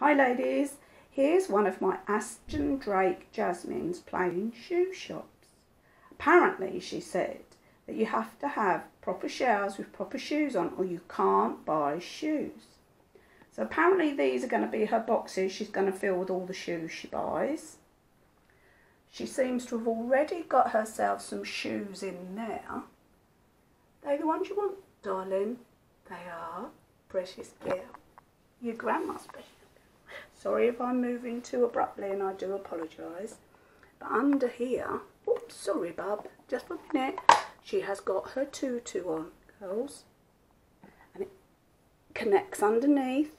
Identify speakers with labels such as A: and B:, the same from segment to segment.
A: Hi ladies, here's one of my Ashton Drake Jasmine's plain shoe shops. Apparently she said that you have to have proper showers with proper shoes on or you can't buy shoes. So apparently these are going to be her boxes she's going to fill with all the shoes she buys. She seems to have already got herself some shoes in there. They're the ones you want, darling? They are. Precious girl. Your grandma's precious. Sorry if I'm moving too abruptly and I do apologise. But under here, oops, sorry bub, just a minute. She has got her tutu on, girls. And it connects underneath.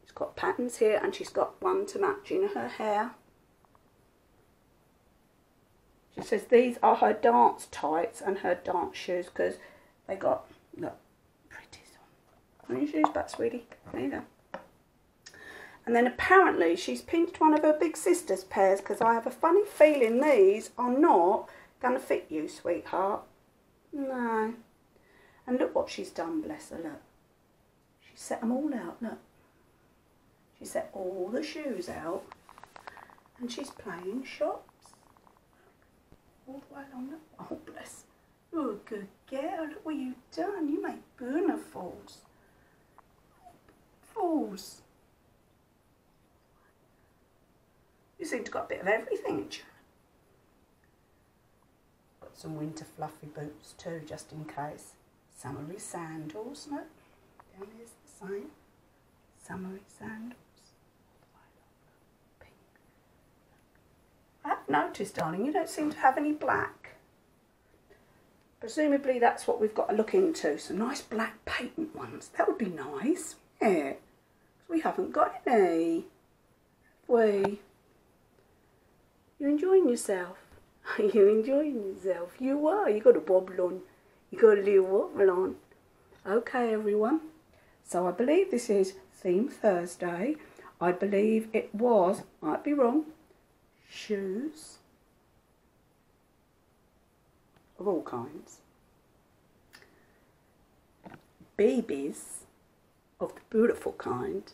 A: She's got patterns here and she's got one to match in her hair. She says these are her dance tights and her dance shoes because they got, look, pretty on. Put your shoes back, sweetie. There you go. And then apparently she's pinched one of her big sister's pairs because I have a funny feeling these are not going to fit you, sweetheart. No. And look what she's done, bless her, look. She set them all out, look. She set all the shoes out and she's playing shops. All the way along the, oh bless. Oh, good girl, look what you've done. You make burner falls. Falls. You seem to got a bit of everything in China. Got some winter fluffy boots too, just in case. Summery sandals, no? Down here's the sign. Summery sandals. Pink. I have noticed, darling, you don't seem to have any black. Presumably that's what we've got to look into. Some nice black patent ones. That would be nice. Yeah. We haven't got any. Have We. You enjoying yourself? Are you enjoying yourself? You are. You got a wobble on. You got a little wobble on. Okay, everyone. So I believe this is Theme Thursday. I believe it was, might be wrong, shoes of all kinds. Babies of the beautiful kind.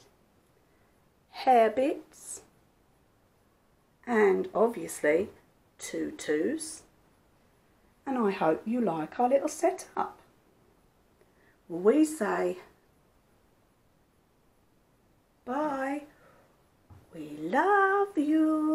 A: Hair bits and obviously tutus. And I hope you like our little setup. We say bye. We love you.